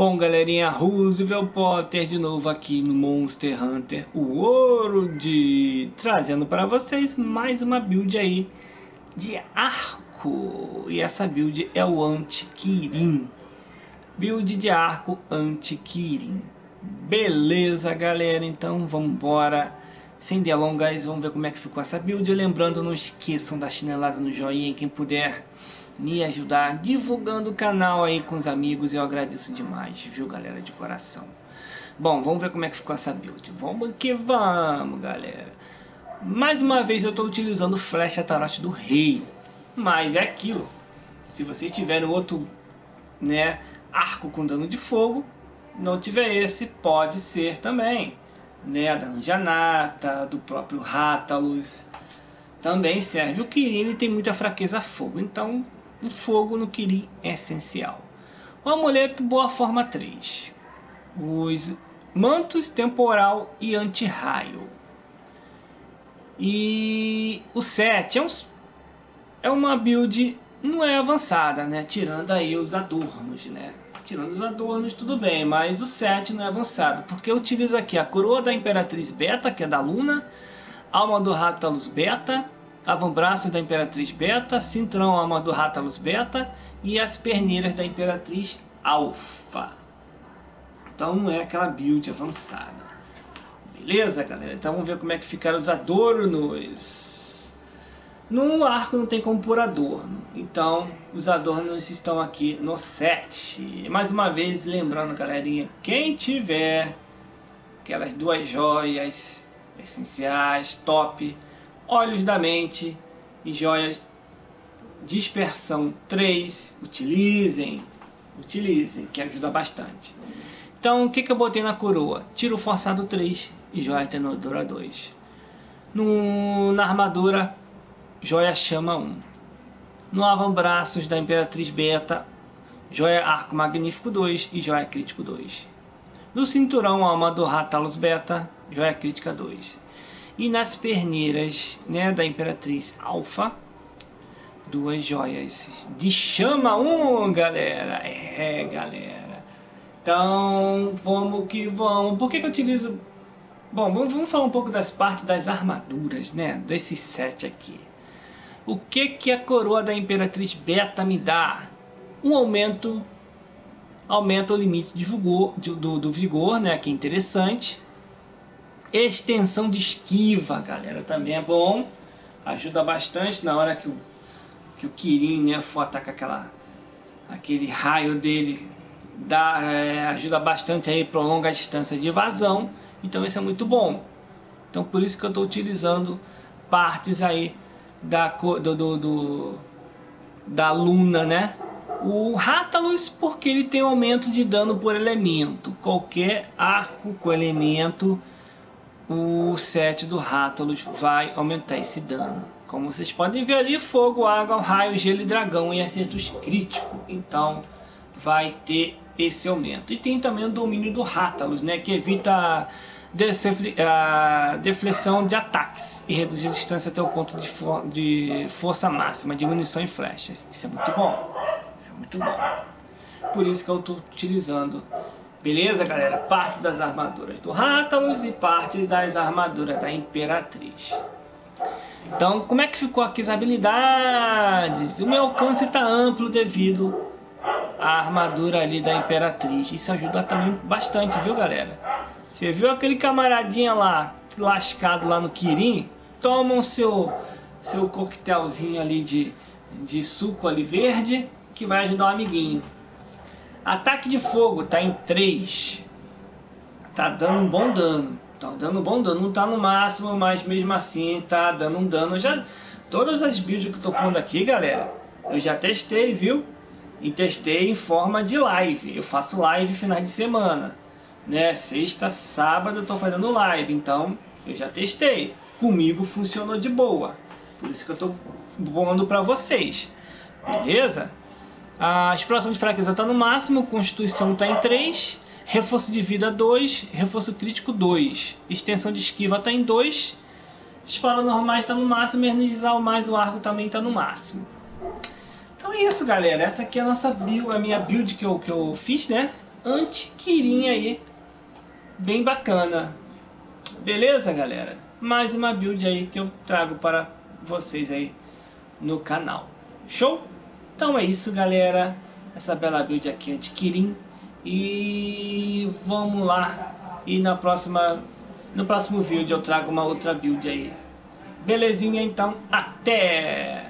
Bom, galerinha, Roosevelt Potter de novo aqui no Monster Hunter World, trazendo para vocês mais uma build aí de arco. E essa build é o Anti-Kirin. Build de arco Anti-Kirin. Beleza, galera? Então, vamos embora. Sem delongas, vamos ver como é que ficou essa build. Lembrando, não esqueçam da chinelada no joinha, quem puder me ajudar divulgando o canal aí com os amigos. Eu agradeço demais, viu, galera, de coração. Bom, vamos ver como é que ficou essa build. Vamos que vamos, galera. Mais uma vez eu estou utilizando flecha tarot do rei. Mas é aquilo. Se vocês tiverem outro né, arco com dano de fogo, não tiver esse, pode ser também. Né, da Anjanata, do próprio Rátalos. Também serve. O Kirin tem muita fraqueza a fogo, então o fogo no Kirin é essencial. O amuleto Boa Forma 3. Os mantos temporal e anti-raio. E o 7 é, um, é uma build não é avançada, né? Tirando aí os adornos, né? Tirando os adornos, tudo bem, mas o 7 não é avançado, porque eu utilizo aqui a coroa da Imperatriz Beta, que é da Luna, alma do Rátalos Beta, avambraços da Imperatriz Beta, cinturão alma do Rátalos Beta e as perneiras da Imperatriz Alpha. Então é aquela build avançada. Beleza, galera? Então vamos ver como é que ficaram os adornos. No arco não tem como pôr adorno. Então os adornos estão aqui no set. Mais uma vez lembrando, galerinha, quem tiver aquelas duas joias essenciais, top Olhos da Mente e Joias Dispersão 3. Utilizem, utilizem, que ajuda bastante. Então, o que, que eu botei na coroa? Tiro forçado 3 e Joia Tenodora 2. No, na armadura, Joia Chama 1. No avambraços da Imperatriz Beta, Joia Arco Magnífico 2 e Joia Crítico 2. No cinturão, Alma do Ratalos Beta, Joia Crítica 2. E nas perneiras né, da Imperatriz Alfa, duas joias de chama um, galera. É, galera. Então, vamos que vamos. Por que, que eu utilizo... Bom, vamos, vamos falar um pouco das partes das armaduras, né? Desse set aqui. O que, que a coroa da Imperatriz Beta me dá? Um aumento... Aumenta o limite de vigor, de, do, do vigor, né? Que é interessante Extensão de esquiva, galera, também é bom. Ajuda bastante na hora que o, que o Kirin né, for atacar aquela, aquele raio dele. Dá, é, ajuda bastante aí, prolonga a distância de evasão. Então isso é muito bom. Então por isso que eu estou utilizando partes aí da, do, do, do, da Luna, né? O Rathalos porque ele tem aumento de dano por elemento. Qualquer arco com elemento o set do Rathalos vai aumentar esse dano. Como vocês podem ver ali, fogo, água, raio, gelo e dragão em acertos críticos. Então vai ter esse aumento. E tem também o domínio do Rathalos, né, que evita a deflexão de ataques e reduz a distância até o ponto de, for de força máxima, de munição e flechas. Isso é muito bom. Isso é muito bom. Por isso que eu estou utilizando Beleza, galera? Parte das armaduras do Rathalos e parte das armaduras da Imperatriz. Então, como é que ficou aqui as habilidades? O meu alcance está amplo devido à armadura ali da Imperatriz. Isso ajuda também bastante, viu, galera? Você viu aquele camaradinha lá, lascado lá no Kirin? Toma o seu, seu coquetelzinho ali de, de suco ali verde, que vai ajudar o amiguinho. Ataque de fogo tá em 3. Tá dando um bom dano. Tá dando um bom dano. Não tá no máximo, mas mesmo assim tá dando um dano. já, todas as builds que eu tô pondo aqui, galera, eu já testei, viu? E testei em forma de live. Eu faço live finais de semana. Né? Sexta, sábado eu tô fazendo live. Então eu já testei. Comigo funcionou de boa. Por isso que eu tô pondo para vocês. Beleza? A exploração de fraqueza está no máximo, constituição está em 3, reforço de vida 2, reforço crítico 2, extensão de esquiva está em 2, disparo normais está no máximo, energizar mais o arco também está no máximo. Então é isso galera, essa aqui é a nossa build, a minha build que eu, que eu fiz, né? anti-Kirin aí, bem bacana. Beleza, galera? Mais uma build aí que eu trago para vocês aí no canal. Show? Então é isso, galera. Essa bela build aqui anti-Kirin. E vamos lá. E na próxima, no próximo vídeo eu trago uma outra build aí. Belezinha, então. Até!